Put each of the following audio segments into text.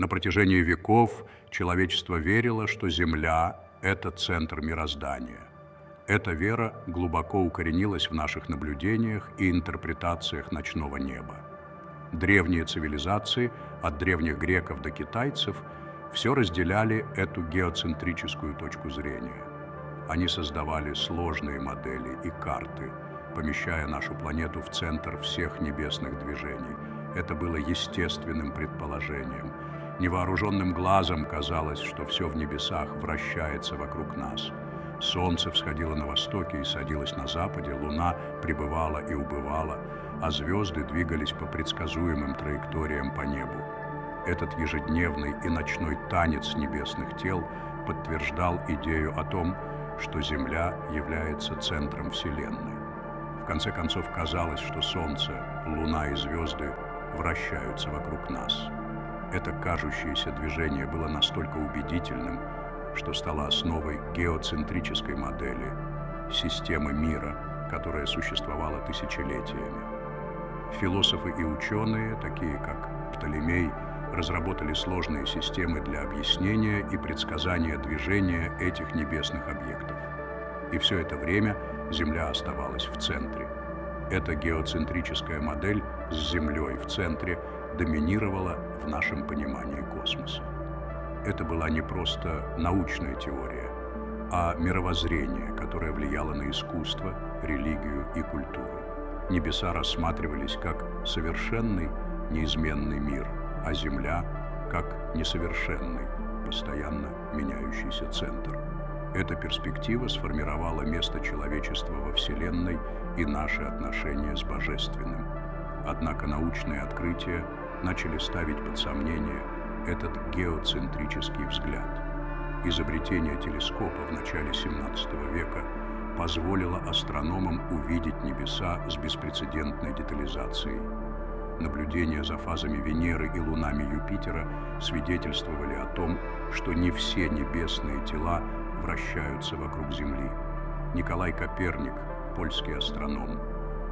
На протяжении веков человечество верило, что Земля – это центр мироздания. Эта вера глубоко укоренилась в наших наблюдениях и интерпретациях ночного неба. Древние цивилизации, от древних греков до китайцев, все разделяли эту геоцентрическую точку зрения. Они создавали сложные модели и карты, помещая нашу планету в центр всех небесных движений. Это было естественным предположением. Невооруженным глазом казалось, что все в небесах вращается вокруг нас. Солнце всходило на востоке и садилось на западе, луна пребывала и убывала, а звезды двигались по предсказуемым траекториям по небу. Этот ежедневный и ночной танец небесных тел подтверждал идею о том, что Земля является центром Вселенной. В конце концов казалось, что Солнце, Луна и звезды вращаются вокруг нас. Это кажущееся движение было настолько убедительным, что стало основой геоцентрической модели, системы мира, которая существовала тысячелетиями. Философы и ученые, такие как Птолемей, разработали сложные системы для объяснения и предсказания движения этих небесных объектов. И все это время Земля оставалась в центре. Эта геоцентрическая модель с Землей в центре доминировала в нашем понимании космоса. Это была не просто научная теория, а мировоззрение, которое влияло на искусство, религию и культуру. Небеса рассматривались как совершенный, неизменный мир – а Земля как несовершенный, постоянно меняющийся центр. Эта перспектива сформировала место человечества во Вселенной и наши отношения с Божественным. Однако научные открытия начали ставить под сомнение этот геоцентрический взгляд. Изобретение телескопа в начале 17 века позволило астрономам увидеть небеса с беспрецедентной детализацией – наблюдения за фазами Венеры и лунами Юпитера свидетельствовали о том, что не все небесные тела вращаются вокруг Земли. Николай Коперник, польский астроном,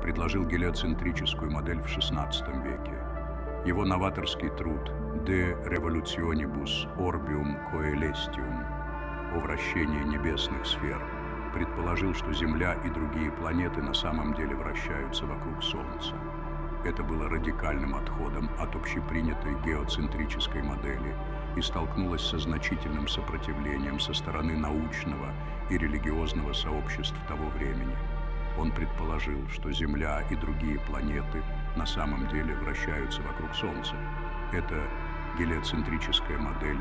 предложил гелиоцентрическую модель в XVI веке. Его новаторский труд «De revolutionibus orbium coelestium» о вращении небесных сфер предположил, что Земля и другие планеты на самом деле вращаются вокруг Солнца. Это было радикальным отходом от общепринятой геоцентрической модели и столкнулось со значительным сопротивлением со стороны научного и религиозного сообществ того времени. Он предположил, что Земля и другие планеты на самом деле вращаются вокруг Солнца. Эта гелиоцентрическая модель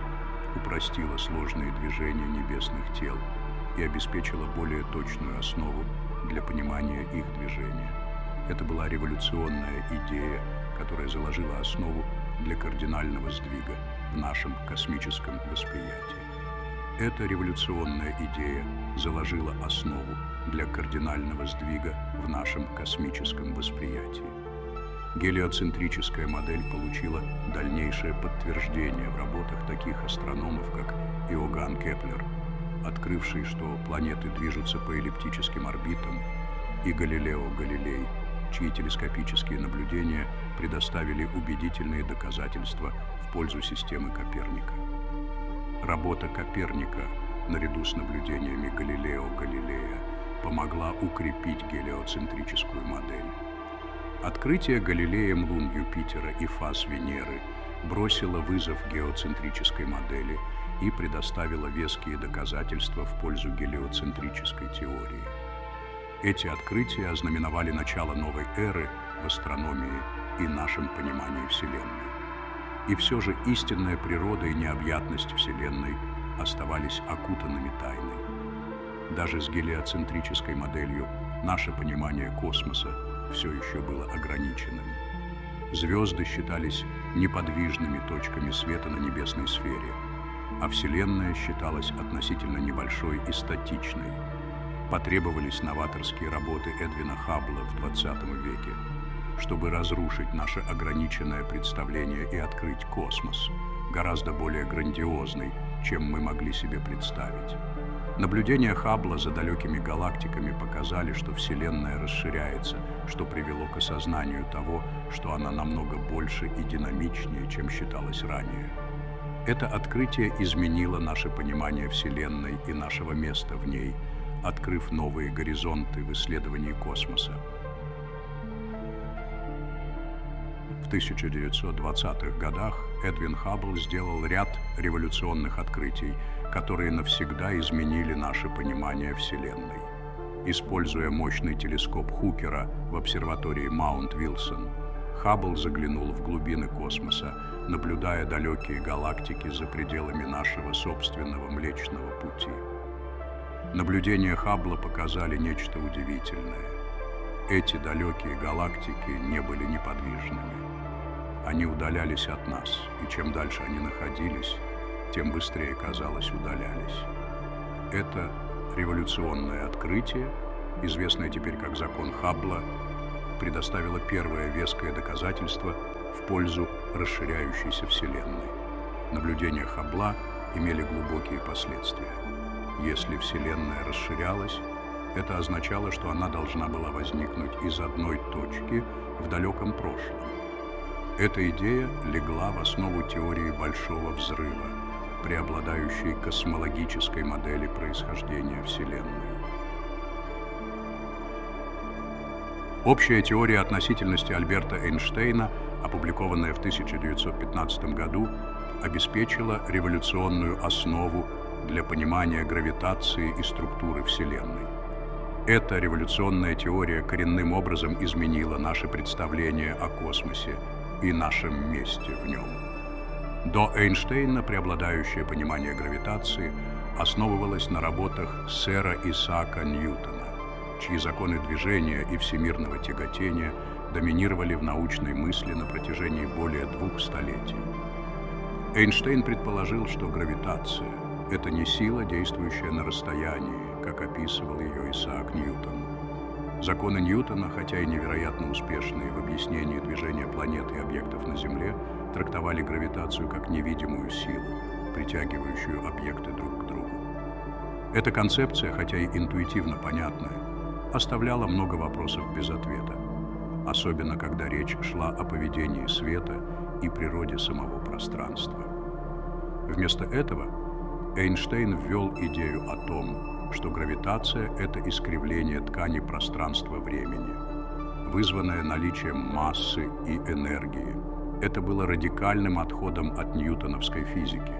упростила сложные движения небесных тел и обеспечила более точную основу для понимания их движения. Это была революционная идея, которая заложила основу для кардинального сдвига в нашем космическом восприятии. Эта революционная идея заложила основу для кардинального сдвига в нашем космическом восприятии. Гелиоцентрическая модель получила дальнейшее подтверждение в работах таких астрономов, как Иоганн Кеплер, открывший, что планеты движутся по эллиптическим орбитам, и Галилео Галилей – чьи телескопические наблюдения предоставили убедительные доказательства в пользу системы Коперника. Работа Коперника, наряду с наблюдениями Галилео Галилея, помогла укрепить гелиоцентрическую модель. Открытие Галилеем лун Юпитера и фаз Венеры бросило вызов геоцентрической модели и предоставило веские доказательства в пользу гелиоцентрической теории. Эти открытия ознаменовали начало новой эры в астрономии и нашем понимании Вселенной. И все же истинная природа и необъятность Вселенной оставались окутанными тайной. Даже с гелиоцентрической моделью наше понимание космоса все еще было ограниченным. Звезды считались неподвижными точками света на небесной сфере, а Вселенная считалась относительно небольшой и статичной – потребовались новаторские работы Эдвина Хаббла в 20 веке, чтобы разрушить наше ограниченное представление и открыть космос, гораздо более грандиозный, чем мы могли себе представить. Наблюдения Хаббла за далекими галактиками показали, что Вселенная расширяется, что привело к осознанию того, что она намного больше и динамичнее, чем считалось ранее. Это открытие изменило наше понимание Вселенной и нашего места в ней, открыв новые горизонты в исследовании космоса. В 1920-х годах Эдвин Хаббл сделал ряд революционных открытий, которые навсегда изменили наше понимание Вселенной. Используя мощный телескоп Хукера в обсерватории Маунт-Вилсон, Хаббл заглянул в глубины космоса, наблюдая далекие галактики за пределами нашего собственного Млечного Пути. Наблюдения Хаббла показали нечто удивительное. Эти далекие галактики не были неподвижными. Они удалялись от нас, и чем дальше они находились, тем быстрее, казалось, удалялись. Это революционное открытие, известное теперь как закон Хаббла, предоставило первое веское доказательство в пользу расширяющейся Вселенной. Наблюдения Хаббла имели глубокие последствия. Если Вселенная расширялась, это означало, что она должна была возникнуть из одной точки в далеком прошлом. Эта идея легла в основу теории Большого Взрыва, преобладающей космологической модели происхождения Вселенной. Общая теория относительности Альберта Эйнштейна, опубликованная в 1915 году, обеспечила революционную основу для понимания гравитации и структуры Вселенной. Эта революционная теория коренным образом изменила наше представление о космосе и нашем месте в нем. До Эйнштейна преобладающее понимание гравитации основывалось на работах сэра Исаака Ньютона, чьи законы движения и всемирного тяготения доминировали в научной мысли на протяжении более двух столетий. Эйнштейн предположил, что гравитация – это не сила, действующая на расстоянии, как описывал ее Исаак Ньютон. Законы Ньютона, хотя и невероятно успешные в объяснении движения планет и объектов на Земле, трактовали гравитацию как невидимую силу, притягивающую объекты друг к другу. Эта концепция, хотя и интуитивно понятная, оставляла много вопросов без ответа, особенно когда речь шла о поведении света и природе самого пространства. Вместо этого Эйнштейн ввел идею о том, что гравитация – это искривление ткани пространства-времени, вызванное наличием массы и энергии. Это было радикальным отходом от ньютоновской физики.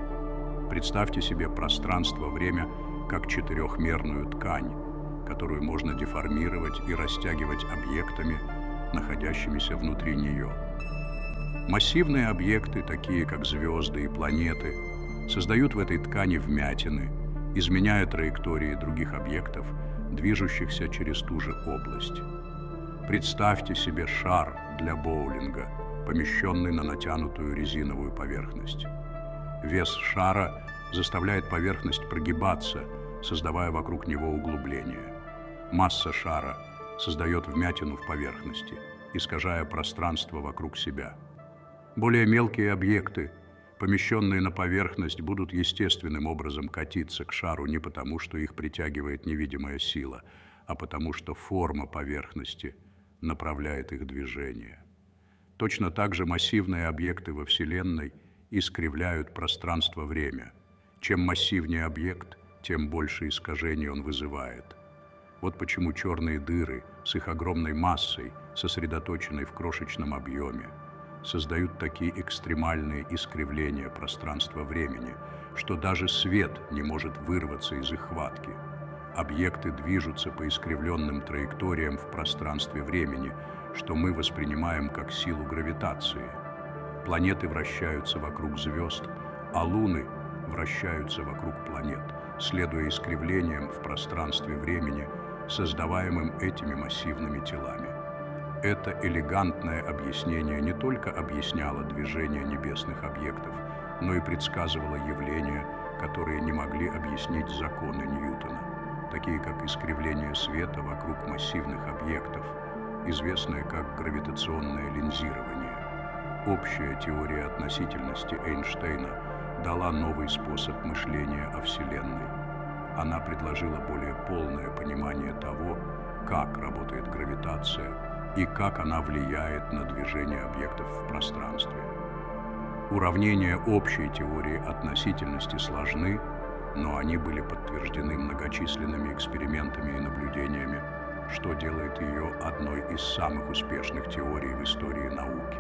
Представьте себе пространство-время как четырехмерную ткань, которую можно деформировать и растягивать объектами, находящимися внутри нее. Массивные объекты, такие как звезды и планеты, создают в этой ткани вмятины, изменяя траектории других объектов, движущихся через ту же область. Представьте себе шар для боулинга, помещенный на натянутую резиновую поверхность. Вес шара заставляет поверхность прогибаться, создавая вокруг него углубление. Масса шара создает вмятину в поверхности, искажая пространство вокруг себя. Более мелкие объекты, помещенные на поверхность, будут естественным образом катиться к шару не потому, что их притягивает невидимая сила, а потому что форма поверхности направляет их движение. Точно так же массивные объекты во Вселенной искривляют пространство-время. Чем массивнее объект, тем больше искажений он вызывает – вот почему черные дыры с их огромной массой, сосредоточенной в крошечном объеме, создают такие экстремальные искривления пространства-времени, что даже свет не может вырваться из их хватки. Объекты движутся по искривленным траекториям в пространстве времени, что мы воспринимаем как силу гравитации. Планеты вращаются вокруг звезд, а луны вращаются вокруг планет, следуя искривлениям в пространстве времени – создаваемым этими массивными телами. Это элегантное объяснение не только объясняло движение небесных объектов, но и предсказывало явления, которые не могли объяснить законы Ньютона, такие как искривление света вокруг массивных объектов, известное как гравитационное линзирование. Общая теория относительности Эйнштейна дала новый способ мышления о Вселенной она предложила более полное понимание того, как работает гравитация и как она влияет на движение объектов в пространстве. Уравнения общей теории относительности сложны, но они были подтверждены многочисленными экспериментами и наблюдениями, что делает ее одной из самых успешных теорий в истории науки.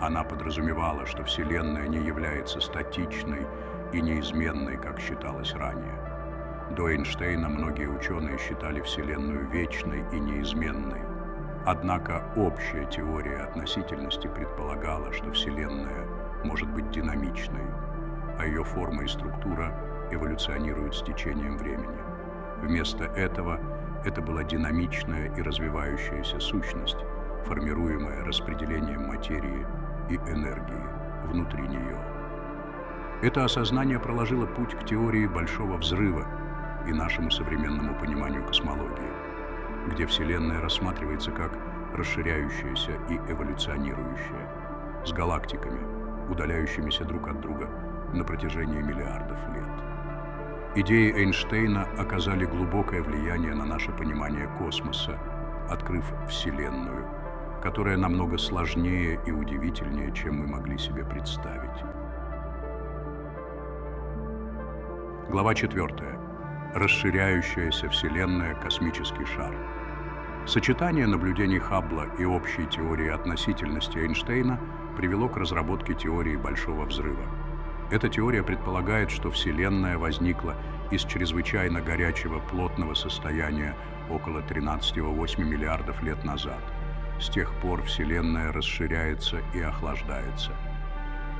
Она подразумевала, что Вселенная не является статичной и неизменной, как считалось ранее. До Эйнштейна многие ученые считали Вселенную вечной и неизменной. Однако общая теория относительности предполагала, что Вселенная может быть динамичной, а ее форма и структура эволюционируют с течением времени. Вместо этого это была динамичная и развивающаяся сущность, формируемая распределением материи и энергии внутри нее. Это осознание проложило путь к теории Большого Взрыва и нашему современному пониманию космологии, где Вселенная рассматривается как расширяющаяся и эволюционирующая, с галактиками, удаляющимися друг от друга на протяжении миллиардов лет. Идеи Эйнштейна оказали глубокое влияние на наше понимание космоса, открыв Вселенную, которая намного сложнее и удивительнее, чем мы могли себе представить. Глава 4. Расширяющаяся Вселенная «Космический шар». Сочетание наблюдений Хаббла и общей теории относительности Эйнштейна привело к разработке теории Большого Взрыва. Эта теория предполагает, что Вселенная возникла из чрезвычайно горячего плотного состояния около 13,8 миллиардов лет назад. С тех пор Вселенная расширяется и охлаждается.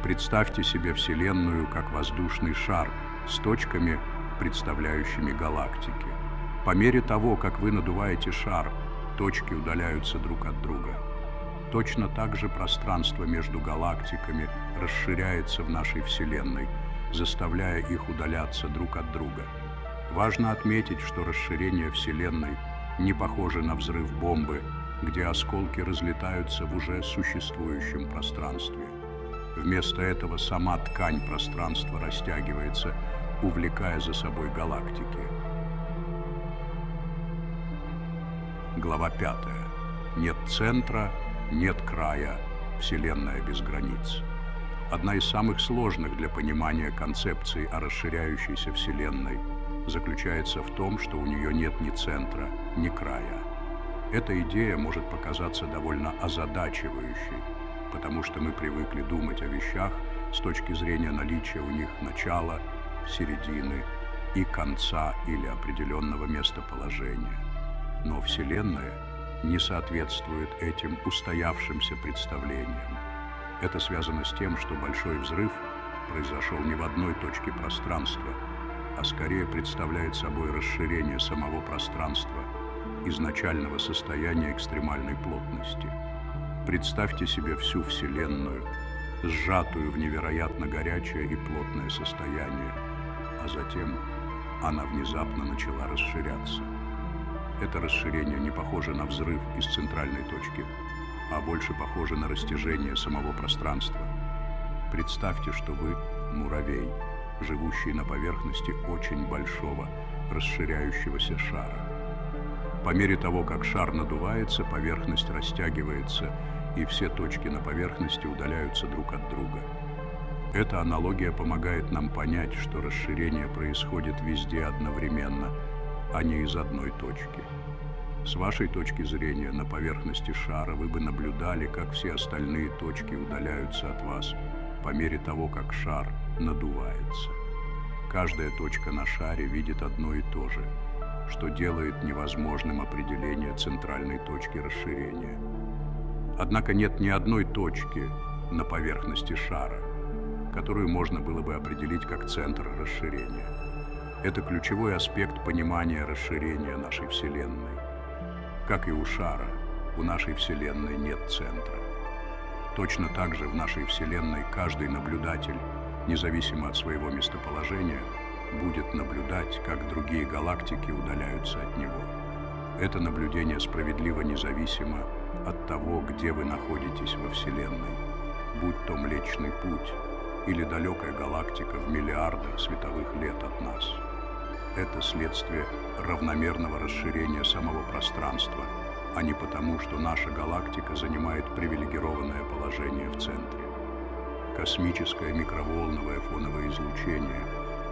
Представьте себе Вселенную как воздушный шар с точками, представляющими галактики. По мере того, как вы надуваете шар, точки удаляются друг от друга. Точно так же пространство между галактиками расширяется в нашей Вселенной, заставляя их удаляться друг от друга. Важно отметить, что расширение Вселенной не похоже на взрыв бомбы, где осколки разлетаются в уже существующем пространстве. Вместо этого сама ткань пространства растягивается, увлекая за собой галактики. Глава 5. Нет центра, нет края, Вселенная без границ. Одна из самых сложных для понимания концепций о расширяющейся Вселенной заключается в том, что у нее нет ни центра, ни края. Эта идея может показаться довольно озадачивающей, потому что мы привыкли думать о вещах с точки зрения наличия у них начала, середины и конца или определенного местоположения но Вселенная не соответствует этим устоявшимся представлениям. Это связано с тем, что Большой Взрыв произошел не в одной точке пространства, а скорее представляет собой расширение самого пространства изначального состояния экстремальной плотности. Представьте себе всю Вселенную, сжатую в невероятно горячее и плотное состояние, а затем она внезапно начала расширяться. Это расширение не похоже на взрыв из центральной точки, а больше похоже на растяжение самого пространства. Представьте, что вы муравей, живущий на поверхности очень большого, расширяющегося шара. По мере того, как шар надувается, поверхность растягивается, и все точки на поверхности удаляются друг от друга. Эта аналогия помогает нам понять, что расширение происходит везде одновременно – а не из одной точки. С вашей точки зрения на поверхности шара вы бы наблюдали, как все остальные точки удаляются от вас по мере того, как шар надувается. Каждая точка на шаре видит одно и то же, что делает невозможным определение центральной точки расширения. Однако нет ни одной точки на поверхности шара, которую можно было бы определить как центр расширения. Это ключевой аспект понимания расширения нашей Вселенной. Как и у шара, у нашей Вселенной нет центра. Точно так же в нашей Вселенной каждый наблюдатель, независимо от своего местоположения, будет наблюдать, как другие галактики удаляются от него. Это наблюдение справедливо независимо от того, где вы находитесь во Вселенной, будь то Млечный Путь или далекая галактика в миллиардах световых лет от нас это следствие равномерного расширения самого пространства, а не потому, что наша галактика занимает привилегированное положение в центре. Космическое микроволновое фоновое излучение,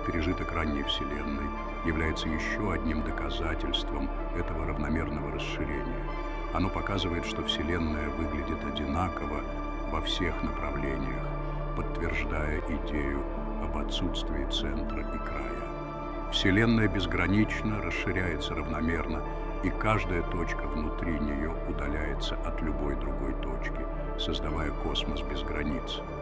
пережиток ранней Вселенной, является еще одним доказательством этого равномерного расширения. Оно показывает, что Вселенная выглядит одинаково во всех направлениях, подтверждая идею об отсутствии центра и края. Вселенная безгранично расширяется равномерно, и каждая точка внутри нее удаляется от любой другой точки, создавая космос без границ –